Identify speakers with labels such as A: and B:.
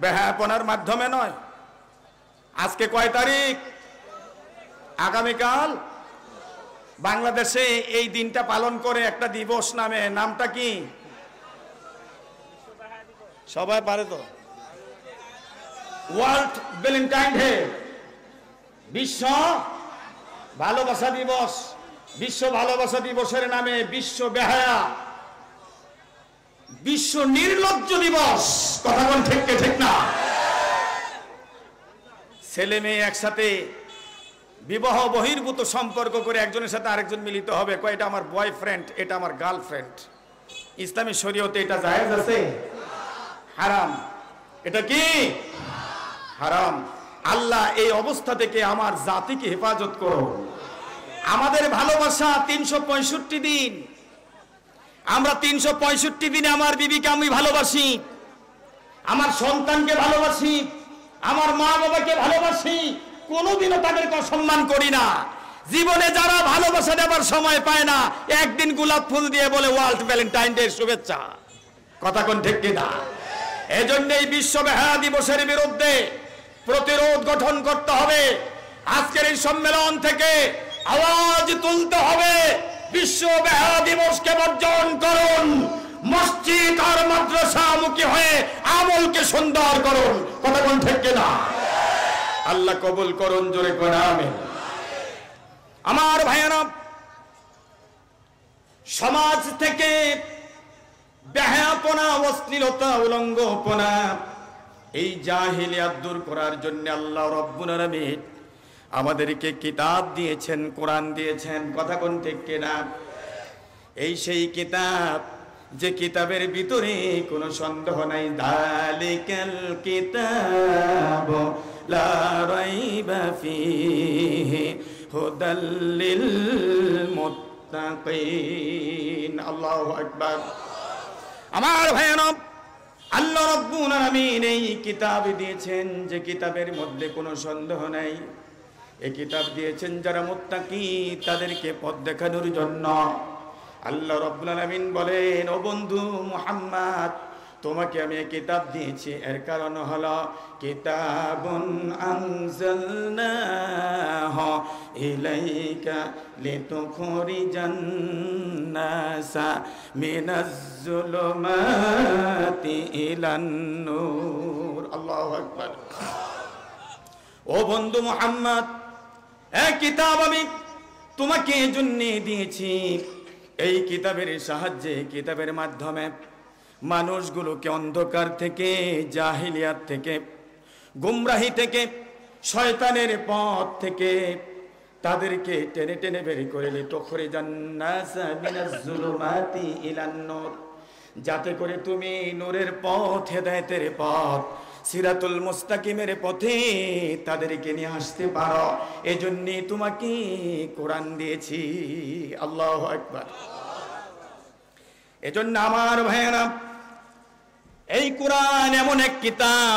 A: বেহাপনার মাধ্যমে নয়। আজকে কয় তারিখ? আগামীকাল? বাংলাদেশে এই দিনটা পালন করে একটা দিবস নামে। নামটা কি? সবাই পারে তো? World Valentine day. বিশ্ব ভালোবাসা দিবস। বিশ্ব ভালোবাসা দিবসের নামে বিশ্ব বেহায়া। বিশ্ব নির্লজ্জ দিবস। কথা বল ঠিক ঠিক না? ছেলে মেয়ে একসাথে বিবাহ বহির্ভূত সম্পর্ক করে একজনের সাথে আরেকজন মিলিত হবে, কয়, এটা আমার বয়ফ্রেন্ড এটা আমার গার্লফ্রেন্ড ইসলামী শরীয়তে এটা জায়েজ আছে? হারাম। এটা কি? হারাম। আল্লাহ এই অবস্থা থেকে আমার জাতিকে হেফাজত করো আমাদের ভালোবাসা তিনশো পঁয়ষট্টি দিন আমরা তিনশো পঁয়ষট্টি দিনে আমার বিবিকে আমি ভালোবাসি। আমার সন্তানকে ভালোবাসি। আমার মা বাবাকে ভালোবাসি। কোনোদিনও তাদেরকে অসম্মান করি না। জীবনে যারা ভালোবাসা দেবার সময় পায় না, একদিন গোলাপ ফুল দিয়ে বলে, ওয়ার্ল্ড ভ্যালেন্টাইন ডে, শুভেচ্ছা। কথা কোন ঠিক কিনা? এজন্য এই বিশ্ব বেহায়া দিবসের বিরুদ্ধে প্রতিরোধ গঠন করতে হবে। আজকের এই সম্মেলন থেকে আওয়াজ তুলতে হবে। বিশ্ব বেহায়া দিবসকে বর্জন করুন। মসজিদ আর মাদ্রাসা মুখী হয়ে আমলকে সুন্দর করুন। কথা কোন ঠিক কিনা? আল্লাহ কবুল করুন, জোরে করে আমার ভাইয়েরা, সমাজ থেকে বেহায়াপনা অশ্লীলতা উলঙ্গপনা এই জাহিলিয়াত দূর করার জন্য আল্লাহ রব্বুল আলামিন আমাদেরকে কিতাব দিয়েছেন, কোরআন দিয়েছেন, কথা কোন ঠিক কিনা। এই সেই কিতাব, যে কিতাবের ভিতরে কোনো সন্দেহ নাই, দালিকাল কিতাব লা রাইবা ফিহি হুদাল লিল মুত্তাকিন। আল্লাহু আকবার। আমার ভাইয়ানব আল্লাহ রব্বুল আলামিন এই কিতাব দিয়েছেন, যে কিতাবের মধ্যে কোনো সন্দেহ নাই। এই কিতাব দিয়েছেন যারা মুত্তাকি, তাদেরকে পথ দেখানোর জন্য। আল্লাহ রব্বুল আলামিন বলেন, ও বন্ধু মুহাম্মদ, তোমাকে আমি কিতাব দিয়েছি। এর কারণ হলো, কিতাবুন আনজালনাহু ইলাইকা লিতুখরিজান নাসা মিনাজ জুলুমাতি ইলান নূর। আল্লাহু আকবার। ও বন্ধু মুহাম্মদ এই কিতাব আমি তোমাকে জন্য দিয়েছি। এই কিতাবের সাহায্যে, কিতাবের মাধ্যমে মানুষগুলোকে অন্ধকার থেকে, জাহিলিয়াত থেকে, গুমরাহি থেকে, শয়তানের পথ থেকে তাদেরকে টেনে টেনে বের করে নিত। খরে জান্নাতি ইলান্নর যাতে করে তুমি নূরের পথ, হেদায়েতের পথ সিরাতুল মুস্তাকিমের পথে তাদেরকে নিয়ে আসতে পারো। এজন্যে তোমাকে কোরআন দিয়েছি। আল্লাহ একবার এজন্য আমার ভাইয়েরা, এই কোরআন এমন এক কিতাব